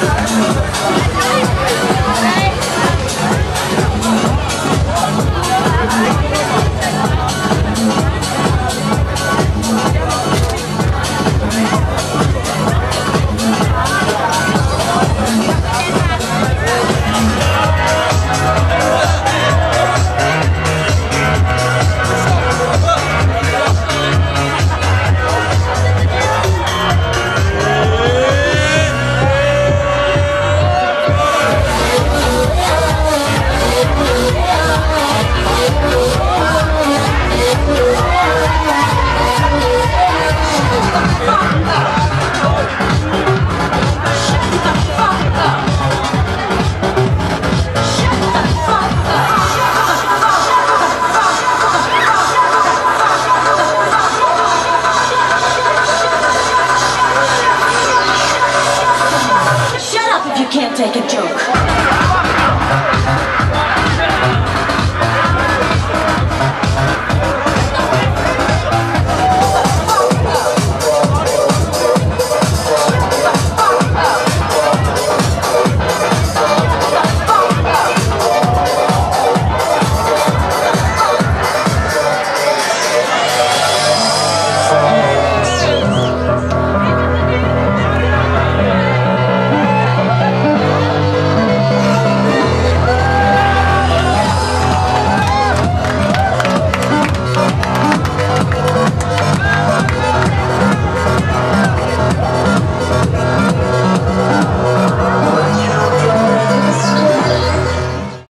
Can't take a joke.